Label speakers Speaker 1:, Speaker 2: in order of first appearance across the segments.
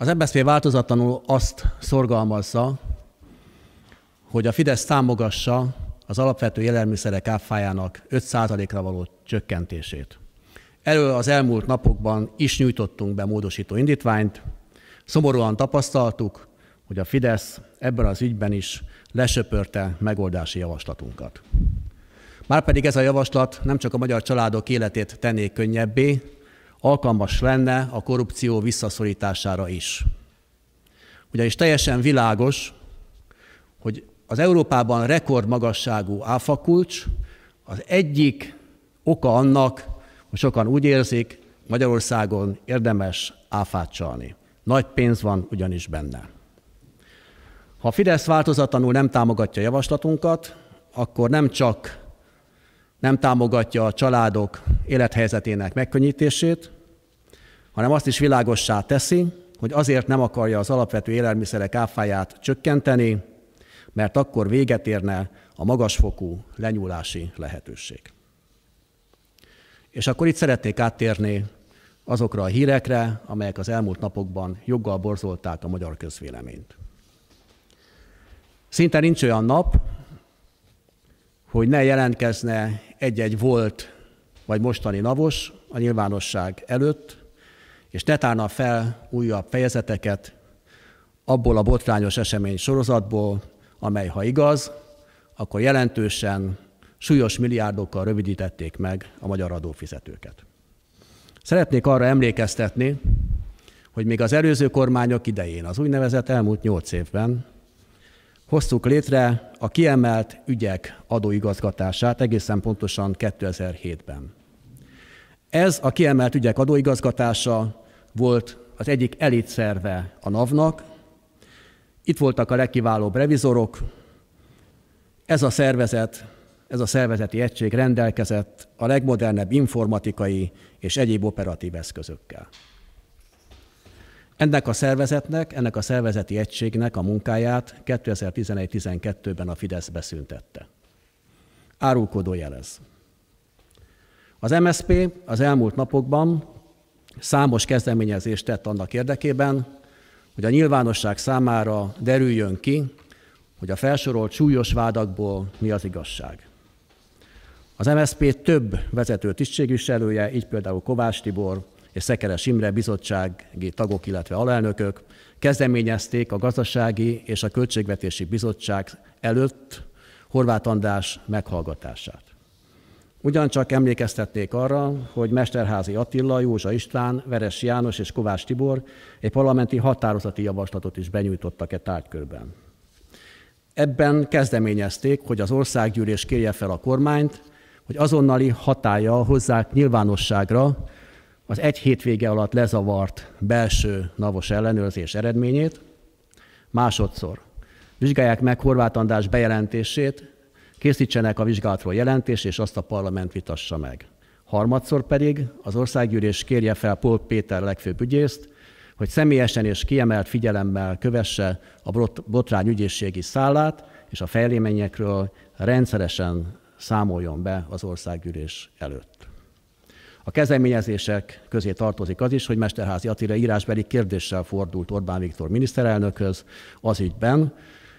Speaker 1: Az MSZP változatlanul azt szorgalmazza, hogy a Fidesz támogassa az alapvető élelmiszerek áfájának 5%-ra való csökkentését. Erről az elmúlt napokban is nyújtottunk be módosító indítványt. Szomorúan tapasztaltuk, hogy a Fidesz ebben az ügyben is lesöpörte megoldási javaslatunkat. Márpedig ez a javaslat nem csak a magyar családok életét tenné könnyebbé, alkalmas lenne a korrupció visszaszorítására is. Ugyanis teljesen világos, hogy az Európában rekordmagasságú áfakulcs az egyik oka annak, hogy sokan úgy érzik, Magyarországon érdemes áfát csalni. Nagy pénz van ugyanis benne. Ha a Fidesz változatlanul nem támogatja javaslatunkat, akkor nem csak nem támogatja a családok élethelyzetének megkönnyítését, hanem azt is világossá teszi, hogy azért nem akarja az alapvető élelmiszerek áfáját csökkenteni, mert akkor véget érne a magasfokú lenyúlási lehetőség. És akkor itt szeretnék áttérni azokra a hírekre, amelyek az elmúlt napokban joggal borzolták a magyar közvéleményt. Szinte nincs olyan nap, hogy ne jelentkezne egy-egy volt vagy mostani navos a nyilvánosság előtt, és ne tárna fel újabb fejezeteket abból a botrányos esemény sorozatból, amely, ha igaz, akkor jelentősen súlyos milliárdokkal rövidítették meg a magyar adófizetőket. Szeretnék arra emlékeztetni, hogy még az előző kormányok idején, az úgynevezett elmúlt nyolc évben hoztuk létre a kiemelt ügyek adóigazgatását, egészen pontosan 2007-ben. Ez a kiemelt ügyek adóigazgatása volt az egyik elit szerve a NAV-nak. Itt voltak a legkiválóbb revizorok. Ez a szervezet, ez a szervezeti egység rendelkezett a legmodernebb informatikai és egyéb operatív eszközökkel. Ennek a szervezetnek, ennek a szervezeti egységnek a munkáját 2011-12-ben a Fidesz beszüntette. Árulkodó jelez. Az MSP az elmúlt napokban számos kezdeményezést tett annak érdekében, hogy a nyilvánosság számára derüljön ki, hogy a felsorolt súlyos vádakból mi az igazság. Az MSZP több vezető tisztségviselője, így például Kovács Tibor és Szekeres Imre bizottsági tagok, illetve alelnökök kezdeményezték a gazdasági és a költségvetési bizottság előtt Horváth András meghallgatását. Ugyancsak emlékeztették arra, hogy Mesterházi Attila, Józsa István, Veres János és Kovács Tibor egy parlamenti határozati javaslatot is benyújtottak e tárgykörben. Ebben kezdeményezték, hogy az országgyűlés kérje fel a kormányt, hogy azonnali hatája hozzák nyilvánosságra az egy hétvége alatt lezavart belső navos ellenőrzés eredményét. Másodszor vizsgálják meg Horváth András bejelentését, készítsenek a vizsgálatról jelentést, és azt a parlament vitassa meg. Harmadszor pedig az országgyűlés kérje fel Pol Péter legfőbb ügyészt, hogy személyesen és kiemelt figyelemmel kövesse a botrány ügyészségi szállát, és a fejleményekről rendszeresen számoljon be az országgyűlés előtt. A kezdeményezések közé tartozik az is, hogy Mesterházi Attila írásbeli kérdéssel fordult Orbán Viktor miniszterelnökhöz az ügyben,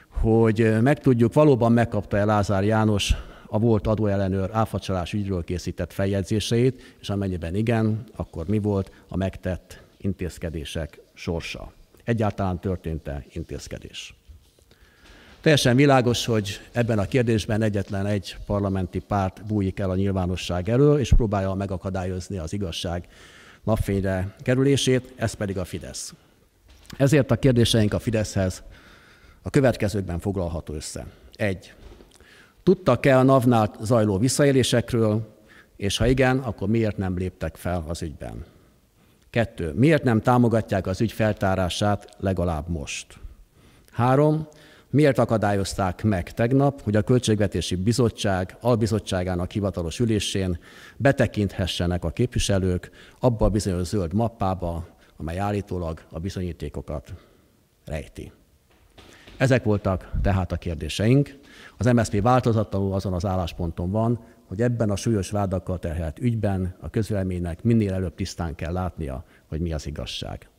Speaker 1: hogy megtudjuk, valóban megkapta-e Lázár János a volt adóellenőr áfacsalás ügyről készített feljegyzéseit, és amennyiben igen, akkor mi volt a megtett intézkedések sorsa. Egyáltalán történt-e intézkedés? Teljesen világos, hogy ebben a kérdésben egyetlen egy parlamenti párt bújik el a nyilvánosság elől, és próbálja megakadályozni az igazság napfényre kerülését, ez pedig a Fidesz. Ezért a kérdéseink a Fideszhez a következőkben foglalható össze. Egy. Tudtak-e a NAV-nál zajló visszaélésekről, és ha igen, akkor miért nem léptek fel az ügyben? Kettő. Miért nem támogatják az ügy feltárását legalább most? Három. Miért akadályozták meg tegnap, hogy a Költségvetési Bizottság albizottságának hivatalos ülésén betekinthessenek a képviselők abba a bizonyos zöld mappába, amely állítólag a bizonyítékokat rejti. Ezek voltak tehát a kérdéseink. Az MSZP változatlanul azon az állásponton van, hogy ebben a súlyos vádakkal terhelt ügyben a közvéleménynek minél előbb tisztán kell látnia, hogy mi az igazság.